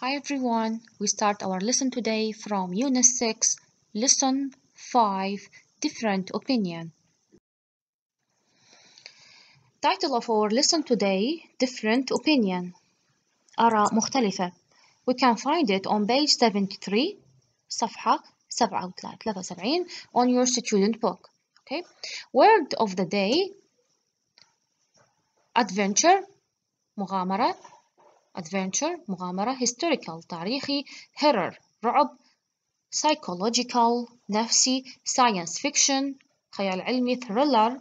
Hi everyone, we start our lesson today from Unit 6, Lesson 5, Different Opinion. Title of our lesson today, Different Opinion. آراء مختلفة. We can find it on page 73, صفحة 73 on your student book. Okay. Word of the day, adventure, مغامرة, adventure مغامرة historical تاريخي horror رعب psychological نفسي science fiction خيال علمي thriller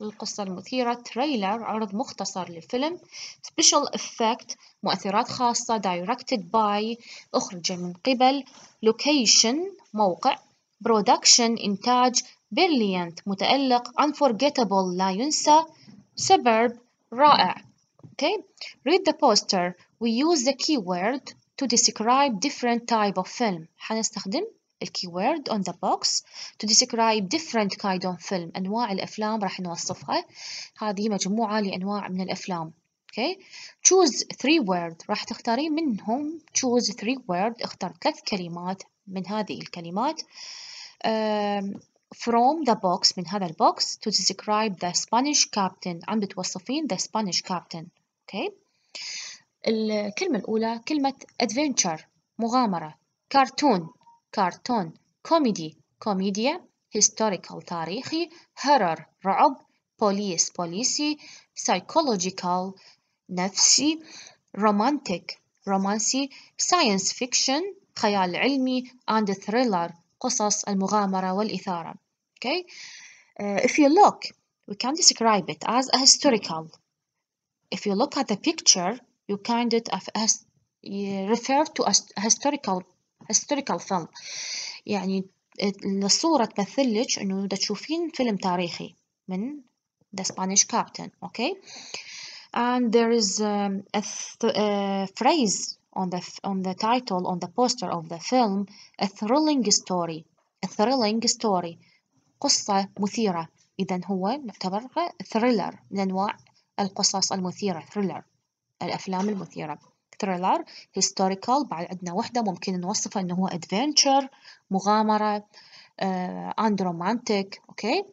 القصة المثيرة تريلر عرض مختصر للفيلم special effect مؤثرات خاصة directed by أخرج من قبل location موقع production إنتاج brilliant متألق unforgettable لا ينسى suburb رائع okay read the poster we use the keyword to describe different type of film حنستخدم الكيورد on the box to describe different kind of film أنواع الأفلام راح نوصفها هذه مجموعة لأنواع من الأفلام okay choose three word راح تختارين منهم choose three word اختار ثلاث كلمات من هذه الكلمات um, from the box من هذا ال box to describe the Spanish captain عم بتوصفين the Spanish captain okay الكلمة الأولى كلمة adventure مغامرة كرتون كرتون كوميدي كوميديا historical تاريخي horror رعب police بوليسي psychological نفسي romantic رومانسي science fiction خيال علمي and thriller قصص المغامرة والإثارة okay uh, if you look we can describe it as a historical if you look at the picture you kind of refer to a historical historical film يعني الصورة تمثل لك إنه دا تشوفين فيلم تاريخي من The Spanish Captain okay and there is um, a, a phrase on the on the title on the poster of the film a thrilling story a thrilling story قصة مثيرة إذا هو نعتبر thriller من أنواع القصص المثيرة thriller الأفلام المثيرة thriller historical بعد عندنا وحدة ممكن نوصفها إنه هو adventure مغامرة uh, and romantic أوكي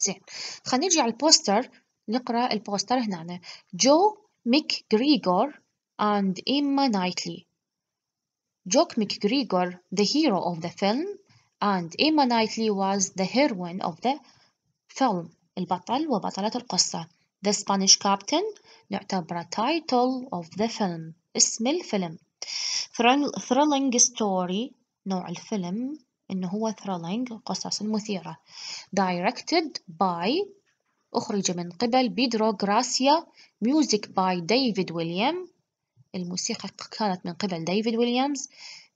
زين خلينا نجي على البوستر نقرأ البوستر هنا جو ميك جريغور and Emma Knightley Jock McGregor the hero of the film and Emma Knightley was the heroine of the film البطل وبطلة القصة The Spanish Captain نعتبر title of the film اسم الفيلم. Thrilling story نوع الفيلم إنه هو thrilling القصص المثيرة directed by أخرج من قبل بيدرو غراسيا music by ديفيد ويليام الموسيقى كانت من قبل ديفيد ويليامز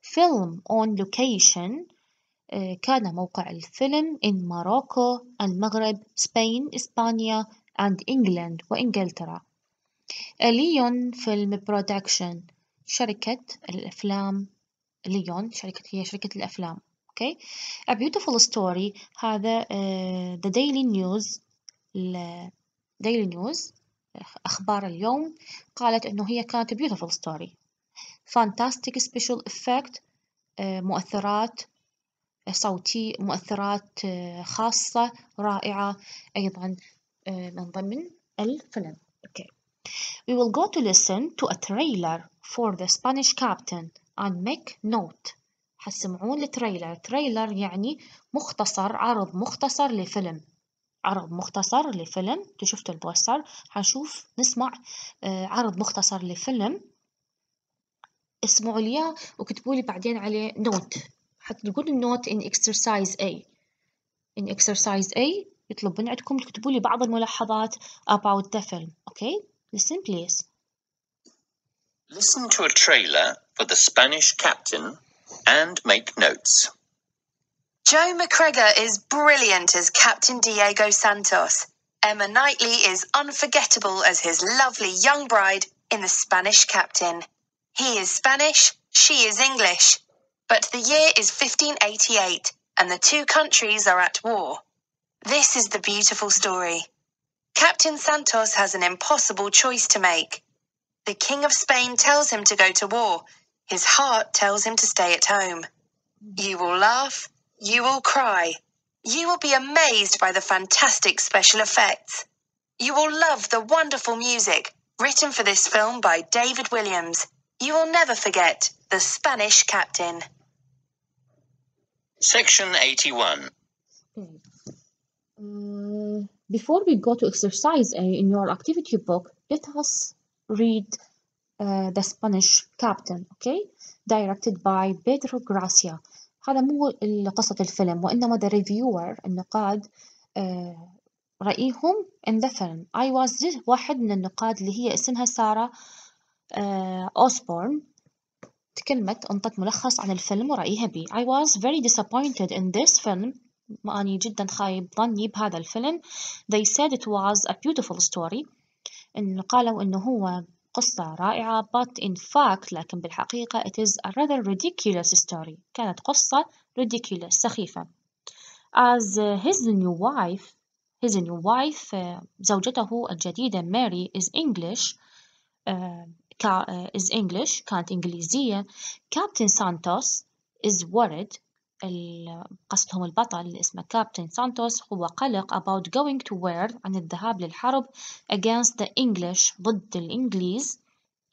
filmed on location كان موقع الفيلم in Morocco المغرب Spain إسبانيا and England وإنجلترا. Lion film production شركة الأفلام ليون شركة هي شركة الأفلام أوكي. A Beautiful Story هذا uh, The Daily News Daily News أخبار اليوم قالت إنه هي كانت Beautiful Story Fantastic Special Effect uh, مؤثرات صوتي مؤثرات خاصة رائعة أيضا من ضمن الفيلم okay. We will go to listen to a trailer for the Spanish captain and make note. حسمعون ال trailer. trailer يعني مختصر عرض مختصر لفيلم. عرض مختصر لفيلم. شفتوا ال poster؟ حنشوف نسمع عرض مختصر لفيلم. اسمعوا لي وكتبوا لي بعدين عليه note حتقول ال note in exercise A. In exercise A يطلب من عندكم تكتبوا لي بعض الملاحظات about the film. Okay listen please Listen to a trailer for the Spanish captain and make notes. Joe McGregor is brilliant as Captain Diego Santos. Emma Knightley is unforgettable as his lovely young bride in The Spanish Captain. He is Spanish, she is English. But the year is 1588 and the two countries are at war. This is the beautiful story. Captain Santos has an impossible choice to make. The King of Spain tells him to go to war, His heart tells him to stay at home. You will laugh, you will cry, you will be amazed by the fantastic special effects. You will love the wonderful music written for this film by David Williams. You will never forget The Spanish Captain. Section 81. Okay. Uh, before we go to exercise A in your activity book, let us read uh, The Spanish Captain, okay? Directed by Pedro Gracia. هذا مو قصة الفيلم وإنما the reviewer النقاد uh, رأيهم in the film. I was this واحد من النقاد اللي هي اسمها سارة uh, أوسبورن تكلمت أنطت ملخص عن الفيلم ورأيها بي I was very disappointed in this film أني جدا خايب ظني بهذا الفيلم They said it was a beautiful story إن قالوا إنه هو قصة رائعة but in fact لكن بالحقيقة it is a rather ridiculous story كانت قصة ridiculous سخيفة as uh, his new wife his new wife uh, زوجته الجديدة ماري is English uh, uh, is English كانت إنجليزية كابتن سانتوس is worried قصدهم البطل اللي اسمه كابتن سانتوس هو قلق about going to war عن الذهاب للحرب against the English ضد الإنجليز.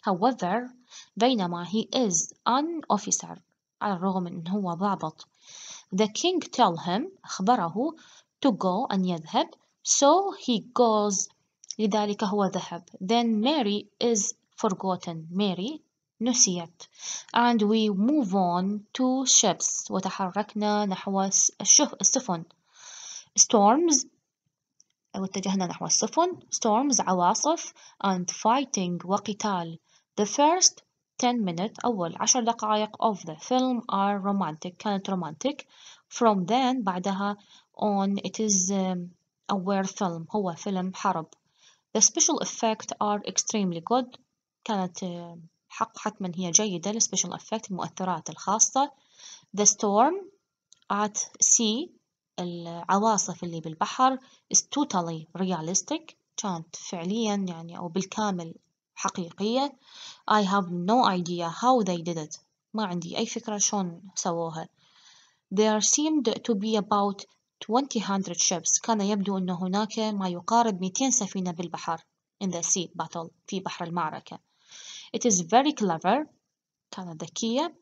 However بينما he is an officer على الرغم من هو ضابط. The king tell him أخبره to go أن يذهب. So he goes. لذلك هو ذهب. Then Mary is forgotten. Mary نسيت and we move on to ships وتحركنا نحو الس- الشه- السفن storms واتجهنا نحو السفن storms عواصف and fighting وقتال the first 10 minutes أول عشر دقائق of the film are romantic كانت romantic from then بعدها on it is um, a war film هو فيلم حرب the special effects are extremely good كانت uh, حق حتما هي جيدة ال special effect المؤثرات الخاصة. The storm at sea العواصف اللي بالبحر is totally realistic. كانت فعليا يعني أو بالكامل حقيقية. I have no idea how they did it. ما عندي أي فكرة شلون سووها. There seemed to be about 20 ships. كان يبدو أن هناك ما يقارب 200 سفينة بالبحر. In the sea battle في بحر المعركة. It is very clever كانت ذكية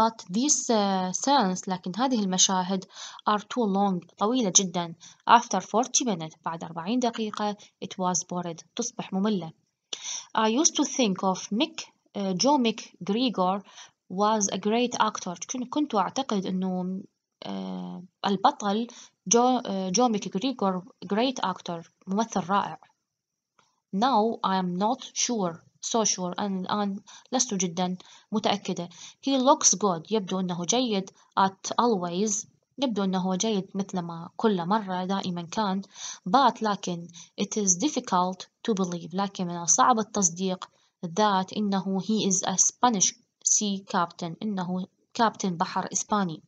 but these uh, scenes لكن هذه المشاهد are too long طويلة جدا after 40 minutes بعد 40 دقيقة it was bored تصبح مملة I used to think of Mick uh, Joe McGregor was a great actor كن- كنت أعتقد أنه uh, البطل جو uh, جو ماكغريغور great actor ممثل رائع Now I am not sure So sure أنا الآن لست جدا متأكدة He looks good يبدو أنه جيد as always يبدو أنه جيد مثل ما كل مرة دائما كان but لكن it is difficult to believe لكن من الصعب التصديق that إنه he is a Spanish sea captain إنه كابتن بحر إسباني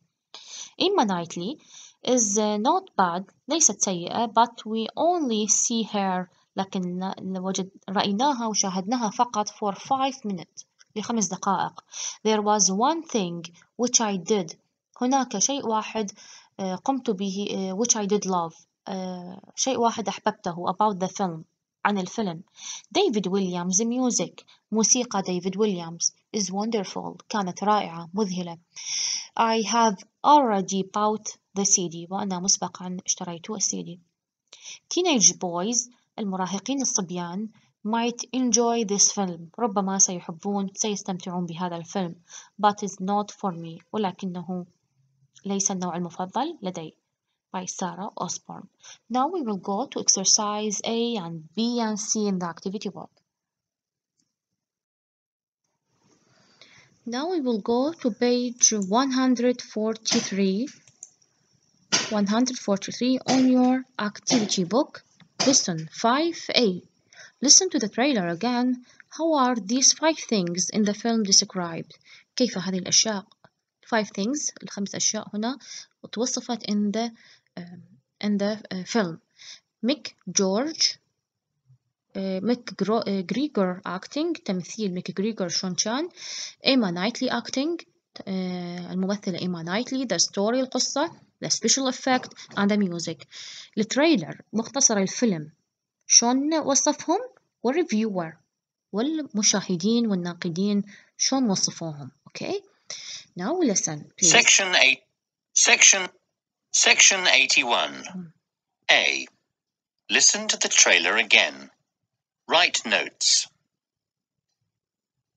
Emma Knightley is uh, not bad ليست سيئة but we only see her لكن وجد رأيناها وشاهدناها فقط for five minutes لخمس دقائق. There was one thing which I did. هناك شيء واحد آه، قمت به آه، which I did love. آه، شيء واحد أحببته about the film عن الفيلم. ديفيد ويليامز music. موسيقى ديفيد ويليامز is wonderful. كانت رائعة مذهلة. I have already bought the CD وأنا مسبقا اشتريت السيدي Teenage boys المراهقين الصبيان might enjoy this film ربما سيحبون سيستمتعون بهذا الفيلم but is not for me ولكنه ليس النوع المفضل لدي by Sarah Osborne. Now we will go to exercise A and B and C in the activity book. Now we will go to page 143 143 on your activity book. Lesson 5A. Listen to the trailer again. How are these five things in the film described? كيف هذه الأشياء five things الخمس أشياء هنا توصفت in the um, in the uh, film Mick George ميك جريجور acting تمثيل ميك جريجور شون كان إيما نايتلي acting آه، الممثلة إيما نايتلي the story القصة the special effect and the music التريلر مختصر الفيلم شون وصفهم والريفيور والمشاهدين والناقدين شون وصفوهم okay now listen please Section 8. Section. Section 81. A. Listen to the trailer again. Write notes.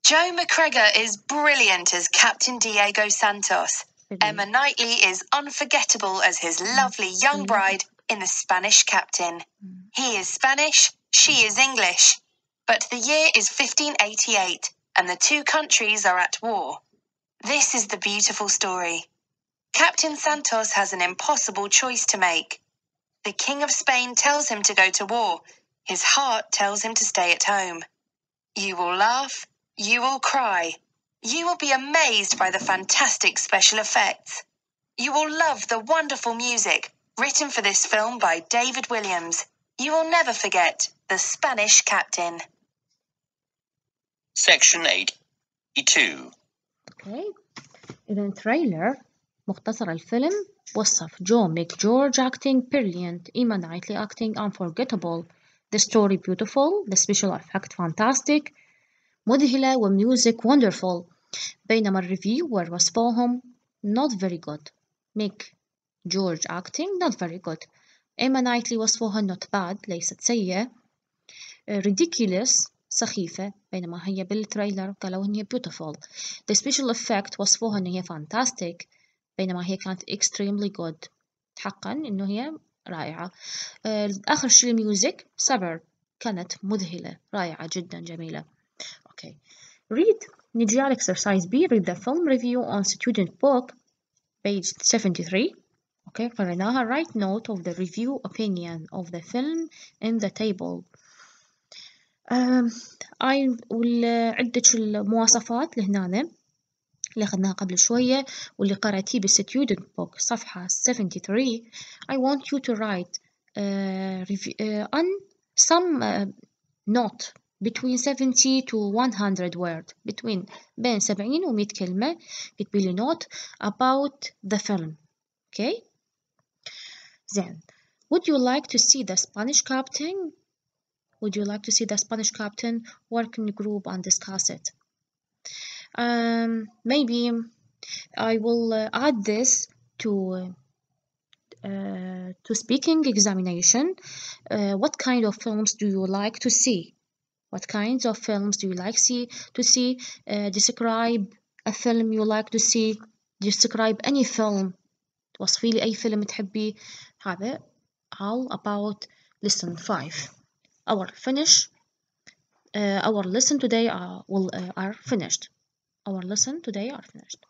Joe McGregor is brilliant as Captain Diego Santos. Emma Knightley is unforgettable as his mm, lovely young bride in The Spanish Captain. Mm. He is Spanish, she is English. But the year is 1588 and the two countries are at war. This is the beautiful story. Captain Santos has an impossible choice to make. The King of Spain tells him to go to war. His heart tells him to stay at home. You will laugh, you will cry. You will be amazed by the fantastic special effects. You will love the wonderful music written for this film by David Williams. You will never forget The Spanish Captain. Section 82. اوكي اذا تريلر مختصر الفيلم وصف جو ميك جورج acting brilliant ايما نايتلي acting unforgettable the story beautiful the special effect fantastic مذهلة وميوزك wonderful. بينما ال reviewer وصفوهم not very good. ميك جورج acting not very good. ايما نايتلي وصفوها not bad ليست سيئة. Ridiculous سخيفة. بينما هي بال trailer قالوا هي beautiful. The special effect وصفوها إن هي fantastic. بينما هي كانت extremely good. حقا إنه هي رائعة. آه، آخر شيء ال music superb. كانت مذهلة رائعة جدا جميلة. Okay read نجي exercise B read the film review on student book page 73 okay قريناها write note of the review opinion of the film in the table أم، I عدة المواصفات لهنا اللي أخذناها قبل شوية واللي قرأتيه بالستودنت بوك صفحة 73 I want you to write uh, review, uh, on some uh, note between 70 to 100 word between بين 70 و 100 كلمة اكتبي لي note about the film okay زين would you like to see the Spanish captain would you like to see the Spanish captain work in a group and discuss it um, maybe I will uh, add this to uh, to speaking examination. Uh, what kind of films do you like to see? What kinds of films do you like see to see? Uh, describe a film you like to see. Describe any film. وصفي لي أي فيلم تحبيه. هذا all about lesson 5. Our finish. Uh, our lesson today are, will, uh, are finished. Our lesson today are finished.